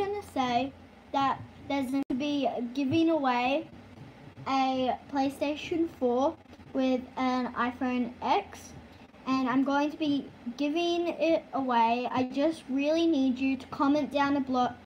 going to say that there's going to be giving away a PlayStation 4 with an iPhone X and I'm going to be giving it away. I just really need you to comment down